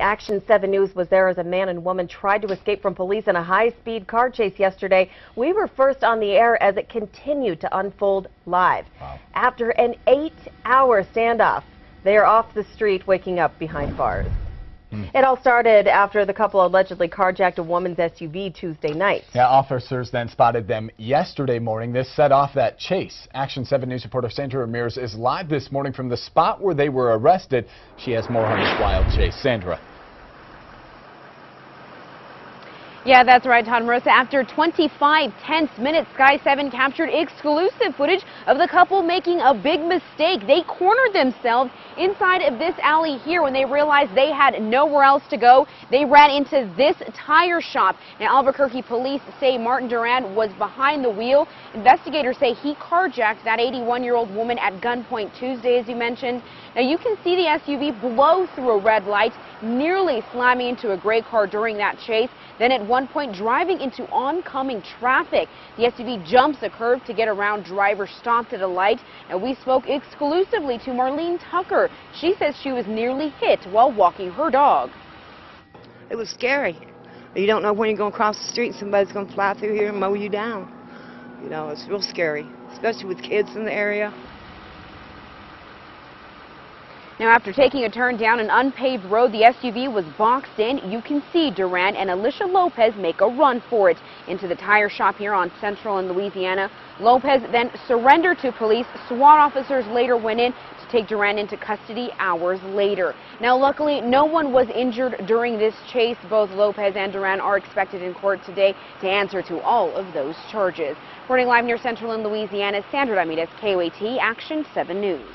Action 7 News was there as a man and woman tried to escape from police in a high-speed car chase yesterday. We were first on the air as it continued to unfold live. Wow. After an eight-hour standoff, they are off the street waking up behind bars. Hmm. It all started after the couple allegedly carjacked a woman's SUV Tuesday night. Yeah, officers then spotted them yesterday morning. This set off that chase. Action 7 News reporter Sandra Ramirez is live this morning from the spot where they were arrested. She has more on this wild chase. Sandra. Yeah, that's right, Todd Marissa. After 25 tense minutes, Sky 7 captured exclusive footage of the couple making a big mistake. They cornered themselves inside of this alley here when they realized they had nowhere else to go. They ran into this tire shop. Now, Albuquerque police say Martin Duran was behind the wheel. Investigators say he carjacked that 81-year-old woman at gunpoint Tuesday, as you mentioned. Now, you can see the SUV blow through a red light, nearly slamming into a gray car during that chase. Then at one point driving into oncoming traffic. The SUV jumps a curve to get around. Driver stopped at a light. And we spoke exclusively to Marlene Tucker. She says she was nearly hit while walking her dog. It was scary. You don't know when you're going to cross the street, somebody's going to fly through here and mow you down. You know, it's real scary, especially with kids in the area. Now, after taking a turn down an unpaved road, the SUV was boxed in. You can see Duran and Alicia Lopez make a run for it into the tire shop here on Central in Louisiana. Lopez then surrendered to police. SWAT officers later went in to take Duran into custody hours later. Now, luckily, no one was injured during this chase. Both Lopez and Duran are expected in court today to answer to all of those charges. Reporting live near Central in Louisiana, Sandra Ramirez, KOAT Action 7 News.